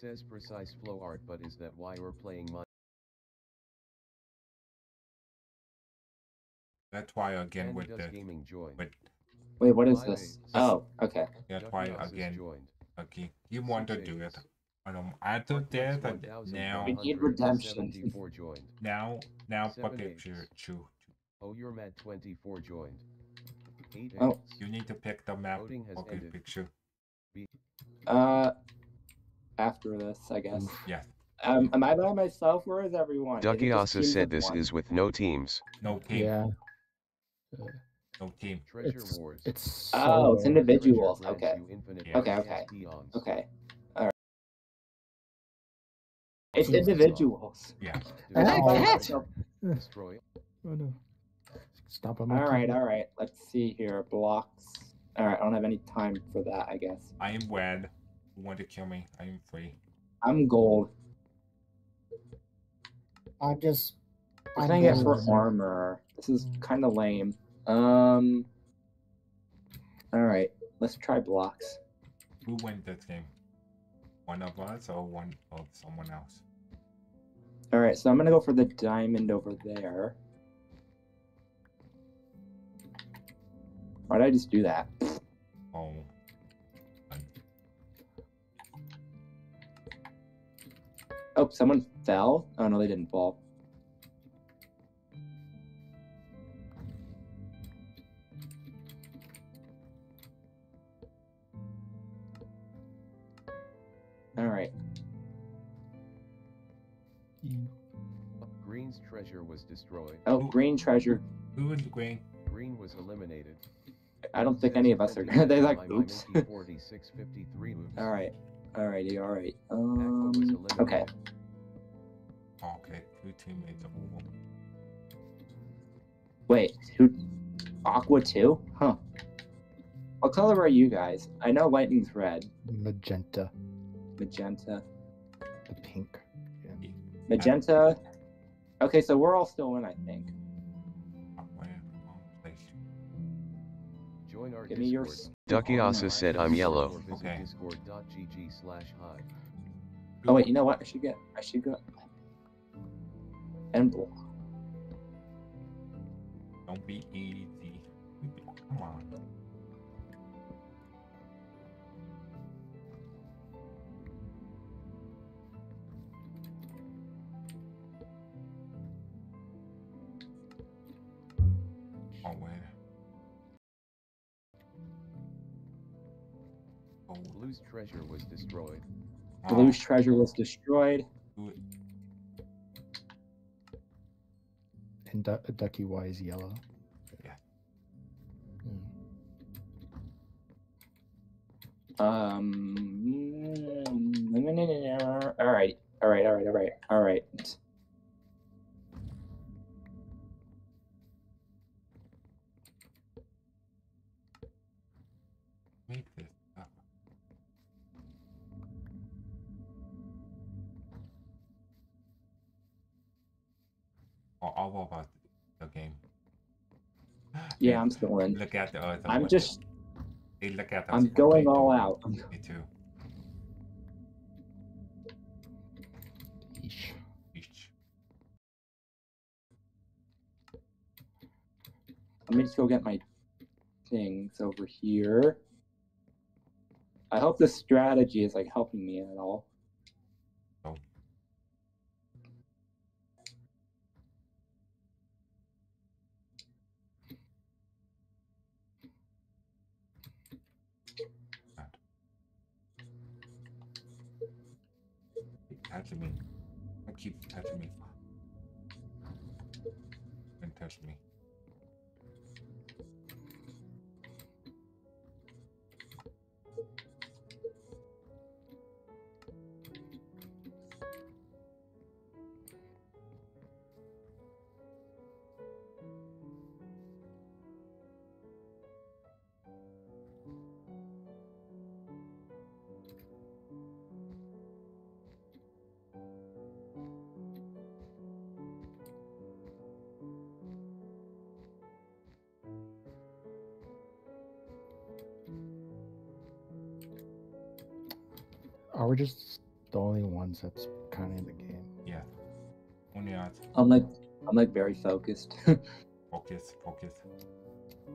Says precise flow art, but is that why we're playing my That's why again with the gaming join? with Wait, what is this? Oh, okay. that's Ducky why again joined. okay you want to do it. eights. I don't I do that but now We need redemption. 74 joined. now now Seven pocket eights. Oh, you're mad 24 joined. 8 Oh. You need to pick the map Voting has picture. Uh, after this, I guess. Yeah. Um, am I by myself? Where is everyone? Is it Ducky just also said this one? is with no teams. No team. Yeah. No team. Treasure It's Wars. it's Oh, it's individuals. Okay. Yeah. Okay, FPS okay. Okay. All right. It's individuals. Yeah. Am Oh. Destroy. Oh no. Stop on All right, keyboard. all right. Let's see here. Blocks. All right. I don't have any time for that. I guess. I am red. You want to kill me? I am free. I'm gold. I just. I think it's for armor? This is kind of lame. Um. All right. Let's try blocks. Who wins this game? One of us or one of someone else? All right. So I'm gonna go for the diamond over there. Why did I just do that? Oh. Oh, someone fell? Oh no, they didn't fall. All right. Green's treasure was destroyed. Oh, green treasure. Who is green? Green was eliminated. I don't think any of us are. 20 They're like, by my oops. Minky 4653 oops. all right. Alrighty. All right. Um. Okay. Okay, two teammates of Uwo. Wait. Who? Aqua too? Huh. What color are you guys? I know lightning's red. Magenta. Magenta. The pink. Yeah. Magenta. Okay, so we're all still in, I think. Give me your. Ducky also said I'm yellow. Okay. discord.gg slash hi. Oh wait, you know what? I should get. I should go. And block. Don't be easy. Come on. Oh, where? Blue's treasure was destroyed. Blue's treasure was destroyed. And du- uh, Ducky Y is yellow. Yeah. Hmm. Um. Mm, mm, mm, all right. All right. All right. All right. All right. Oh, all about the game. Yeah, I'm still in. Look at the other. I'm one. just. They look at. I'm going all do. out. Me too. Yeesh. Each. Let me just go get my things over here. I hope this strategy is like helping me at all. Are we just the only ones that's kind of in the game. Yeah. Only us. I'm like, I'm like very focused. Focus, focus.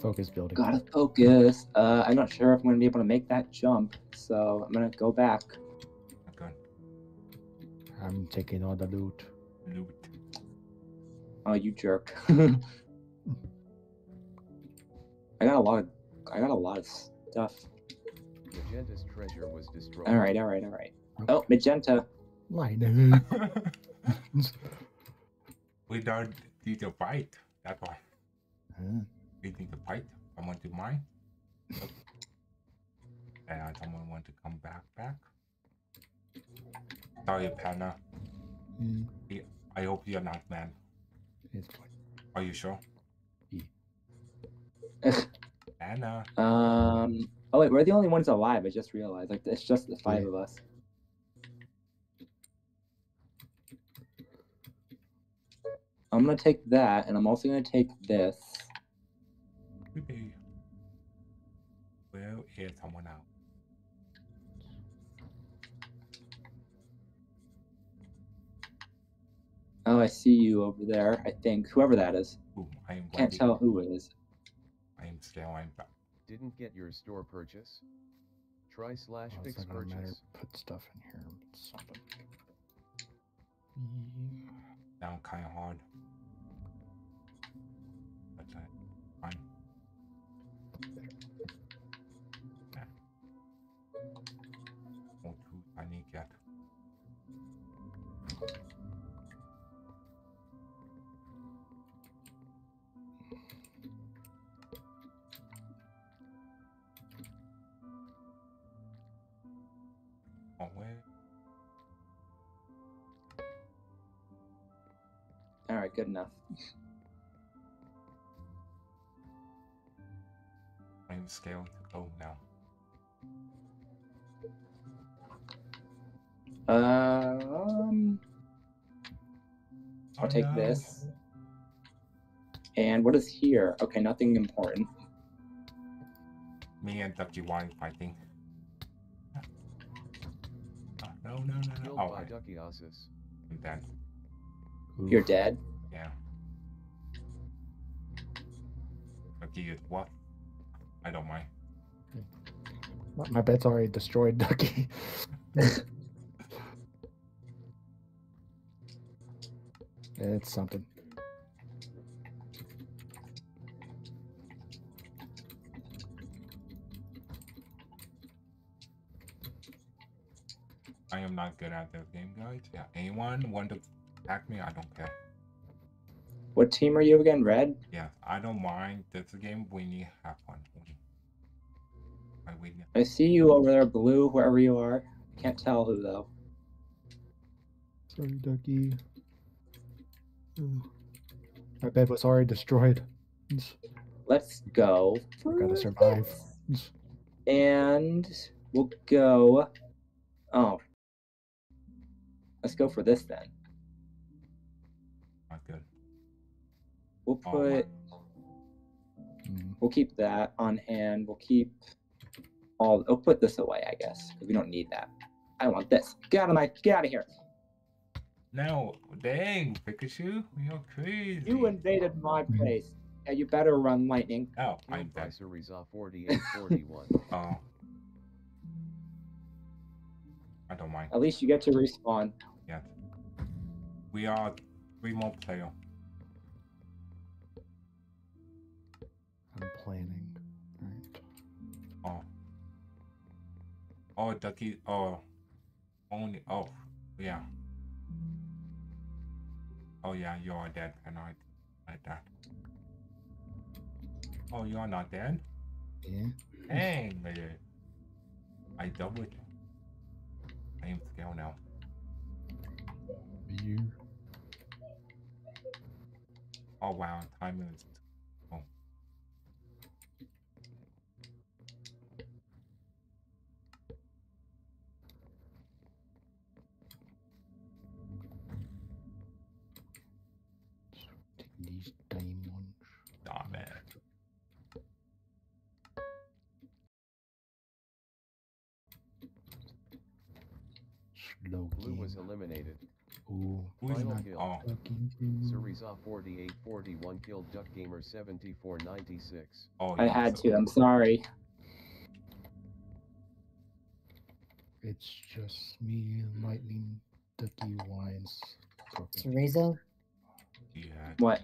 Focus building. Gotta focus. Uh, I'm not sure if I'm gonna be able to make that jump, so I'm gonna go back. Okay. I'm taking all the loot. Loot. Oh, you jerk. I got a lot of, I got a lot of stuff. Magenta's treasure was destroyed. All right, all right, all right. Oh, magenta. Lightning. we don't need to fight. That's why. Huh? We need to fight. Someone to mine. Nope. And someone want to come back back. Sorry, Panna. Mm, I hope you're not mad. it's fine. Are you sure? Anna. Um. Oh wait, we're the only ones alive. I just realized. Like it's just the five Yeah. of us. I'm gonna take that, and I'm also gonna take this. We'll hear someone out. Oh, I see you over there. I think whoever that is. Boom. I am Can't tell who it is. I am still. I'm back. Didn't get your store purchase? Try slash Oh, it's fix not matter. purchase. Put stuff in here. Something. Down kind of hard. But uh, fine. Yeah. Oh, too tiny cat. Oh, right, good enough. I'm scared to go now. Um, I'll Oh, take no. this. And what is here? Okay, nothing important. Me and Ducky Wine fighting. Oh, no, no, no, no. Oh, by I, Ducky Ossus. I'm dead. Oof. You're dead. Yeah. Ducky is what? I don't mind. My, my bed's already destroyed, Ducky. it's something. I am not good at this game, guys. Yeah, anyone want to attack me? I don't care. What team are you again? Red? Yeah, I don't mind. That's a game, we need have fun. I see you over there, blue, wherever you are. I Can't tell who though. Sorry, Ducky. Ooh. My bed was already destroyed. Let's go. Gotta survive. this. And we'll go. Oh. Let's go for this then. We'll Oh, put. Mm, We'll keep that on hand. We'll keep all. We'll put this away, I guess, because we don't need that. I want this. Get out of my. Get out of here. No, dang, Pikachu, you're crazy. You invaded my place. Yeah, you better run, lightning. Oh, I'm Killed by dead. Syriza 4841. Oh. I don't mind. At least you get to respawn. Yeah. We are three more player. I'm planning. Right. Oh. Oh, Ducky. Oh. Only. Oh. Yeah. Oh, yeah, you are dead. And I. Like that. Oh, you are not dead? Yeah. Dang, baby. I doubled. I am scared now. You. Oh, wow. Time is. Slow Blue was eliminated. Ooh. Who's Final kill. Oh, Fucking game. Syriza 4841 killed Duck Gamer 7496. oh. I yeah, had so- to. I'm sorry. It's just me and Lightning Ducky Wines. talking. Teresa, Yeah, What?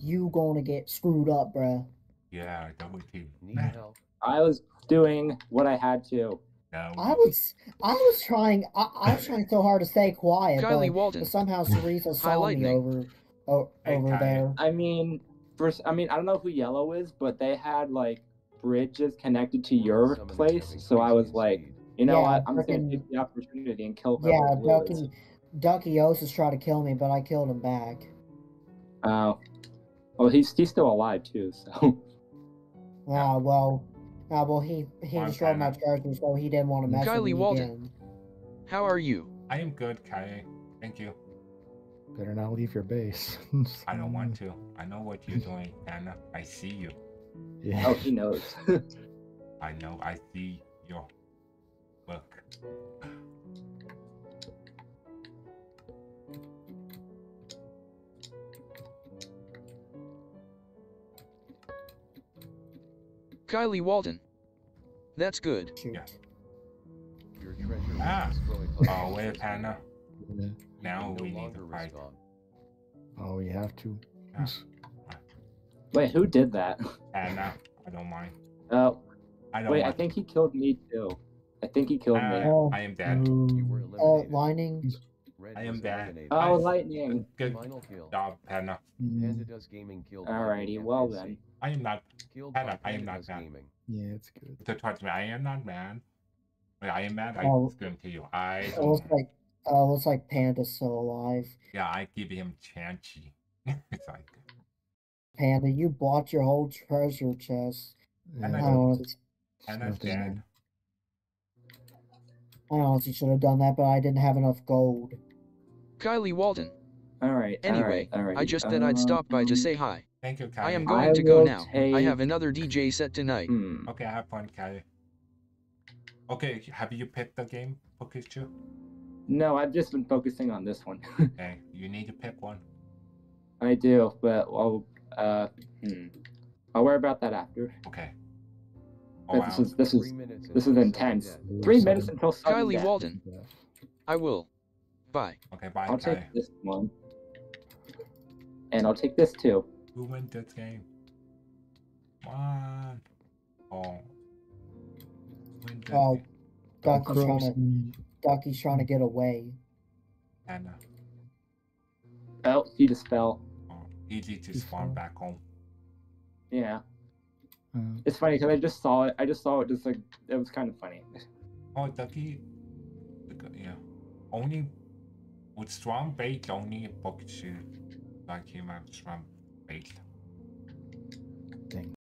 you gonna get screwed up, bruh. yeah. I double team. Need help? I was doing what I had to. No. I was, I was trying, I, I was trying so hard to stay quiet, Kylie but, Walden. but somehow Teresa saw me over, o- Hey, over Kylie. there. I mean, first, I mean, I don't know who Yellow is, but they had like bridges connected to your Summoners place, so I was like, you know Yeah, what? I'm just gonna frickin- take the opportunity and kill Yeah, whoever blue is. Ducky, Ducky Osis tried to kill me, but I killed him back. Oh, well, he's he's still alive too. So Yeah, well, ah, well, he he Montana. destroyed my character, so he didn't want to mess Kylie with me Walden. again. How are you? I am good, Kai. Thank you. Better not leave your base. I don't want to. I know what you're doing, Anna. I see you. Yeah. oh, he knows. I know. I see your work. Kylie Walden. That's good. Yeah. Your treasure Ah. Oh, wait, Anna. Yeah. Now no we need to fight. Oh, we have to. Yeah. Wait, who did that? Anna, I don't mind. Oh, I don't wait, I think he killed me too. I think he killed me. Uh, Oh. I am dead. You were Uh, eliminated. lining. Red I am was dead. Oh, I- lightning. Good Final kill. job, Anna. Panda mm, Does Gaming killed. Alrighty, well FSC. then. I am not. Killed Panda, I am not mad. Gaming. yeah, it's good. So towards me, I am not mad. Wait, I am mad. I Oh. scream to you. I. It looks know. like, uh, looks like Panda's still alive. Yeah, I give him chanchy. it's like. Panda, you bought your whole treasure chest. And I I Yeah, honestly, Anna's Snuffed his dead. I honestly should have done that, but I didn't have enough gold. Kylie Walden. Alright. Anyway, alright, I just thought I'd stop by to um, say hi. Thank you, Kai. I am I going to go will now. I have another DJ set tonight. Hmm. Okay, I have fun, Kai. Okay, have you picked the game, Pikachu? No, I've just been focusing on this one. Okay, you need to pick one. I do, but I'll uh hmm. I'll worry about that after. Okay. Oh, wow. this is this is this is intense. three minutes until sudden Kylie death. Walden. I will. Bye. Okay, bye, I'll Kai. take this one, and I'll take this too. Who wins this game? Come on. Oh. Win this Oh, game. Don't Ducky's trying to, me. Trying to get away. Anna. Oh, he just fell. Oh, easy to spawn back home. Yeah, Uh, it's funny because I just saw it. I just saw it. Just like it was kind of funny. Oh, Ducky. Yeah. Only with strong bait, only Pikachu. Like him have strong bait. dang.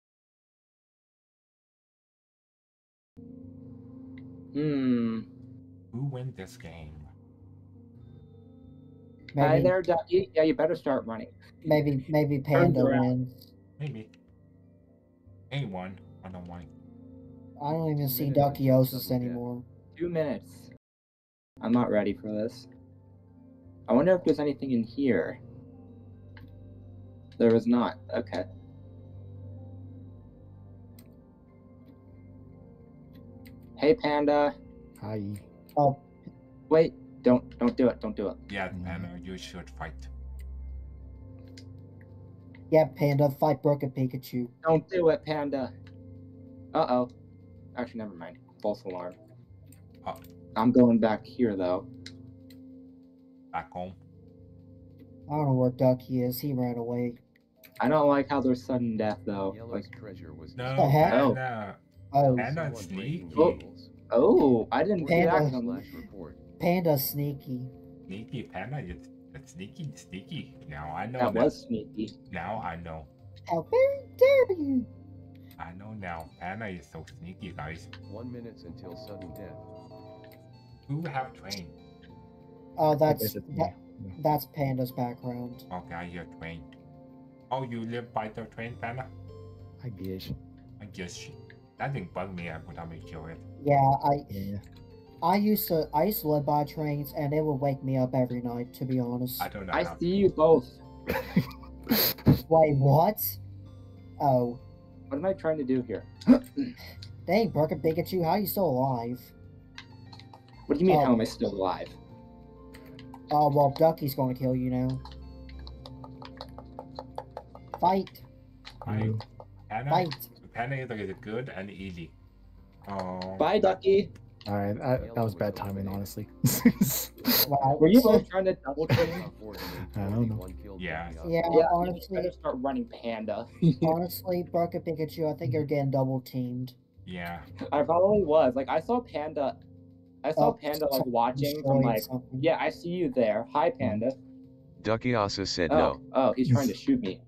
Hmm. Who win this game? Hi there, Ducky. Yeah, you better start running. maybe, maybe Turns Panda wins. Maybe. Anyone. I don't mind. I don't even see Minute Ducky until Osis sudden death. anymore. Two minutes. I'm not ready for this. I wonder if there's anything in here. There is not. Okay. Hey, Panda. Hi. Oh, Wait. Don't don't do it. Don't do it. Yeah, Mm. Anna, you should fight. yeah, Panda, fight Broken Pikachu. Don't do it, Panda. Uh oh. Actually, never mind. False alarm. Oh. I'm going back here though. Back home. I don't know where Ducky is. He ran away. I don't like how there's sudden death though. Yellow's Like, treasure was No, the heck? Anna. Oh, oh. Anna, Someone sneaky. Oh. oh, I didn't see Panda. that coming. Slash report. Panda's sneaky. Sneaky Panda, it's, it's sneaky, sneaky. Now I know. That now. was sneaky. Now I know. How very dare you! I know now. Panda is so sneaky, guys. One minute until sudden death. Who have train? Oh, that's Is it me? that, that's Panda's background. Okay, I hear train. Oh, you live by the train, Panda? I guess. I guess she- that didn't bug me. I would have me kill it. Yeah, I Yeah. I used to I used to live by trains, and it would wake me up every night. To be honest. I don't know. I see you both. Wait, what? Oh, What am I trying to do here? dang, Burka Pikachu, how are you still alive? What do you mean? Oh. How am I still alive? Oh well, Ducky's gonna kill you now. Fight, I, Hannah, fight. Hannah either is good and easy. Oh. Um, Bye, Ducky. All right, I, that was bad timing, honestly. Wow. Were you both trying to double team? I don't know. Yeah. Yeah, Yeah, honestly, better start running Panda. honestly, Burka Pikachu, I think you're getting double teamed. Yeah. I probably was. Like I saw Panda. I saw Oh, Panda like watching from destroyed like. something. Yeah, I see you there. Hi, Panda. Ducky also said Oh, no. oh, he's trying to shoot me.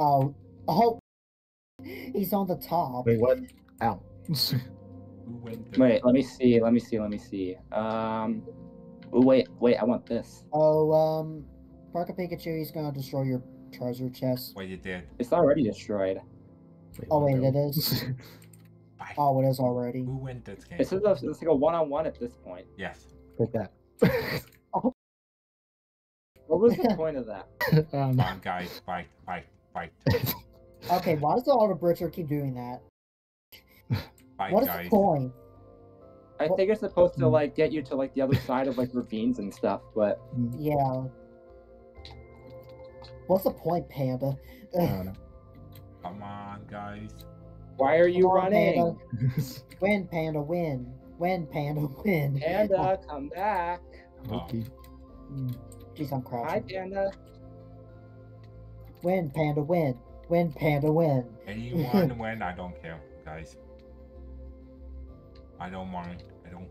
Oh, oh, he's on the top. Wait, what? Ow. Went the- Wait, let me see. Let me see. Let me see. Um. oh, Wait, wait. I want this. Oh, um, Burka Pikachu, he's gonna destroy your treasure chest. Wait, you did? It's already destroyed. Oh wait, it is. Oh, it is already. Who went this game? It's, a, it's like a one-on-one at this point. Yes. Take that. oh. What was the point of that? um, Come on, guys. Fight, fight, fight. Okay, why does the Auto Bridger keep doing that? Fight, What is guys. the point? I What- think it's supposed to Mm. like get you to like the other side of like ravines and stuff, but Yeah. What's the point, Panda? I don't know. Come on, guys. why are you on, running? Panda. Win, Panda, win. Win, Panda, win. Panda, come back. Okay. Mm, Jeez, I'm Hi. Panda. Win, Panda, win. Win, Panda, win. Anyone win, I don't care, guys. I don't mind. I don't.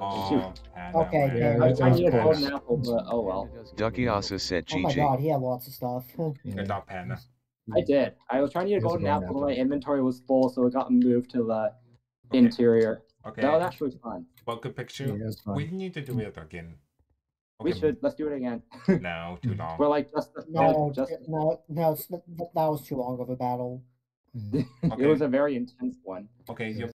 Oh, Hannah Okay, went. yeah, I was that trying to get a golden apple, but oh well. Ducky also said Oh my god, he had lots of stuff. Yeah. Good job, Hannah. I did. I was trying to get a Here's golden golden apple, but my inventory was full, so it got moved to the Okay. interior. Okay. That was actually fun. Welcome Yeah, picture. that's fine. We need to do it again. We Okay, should. Let's do it again. No, too long. We're like just. no, just. no, no, it's, that that was too long of a battle. Mm. It was a very intense one. Okay, you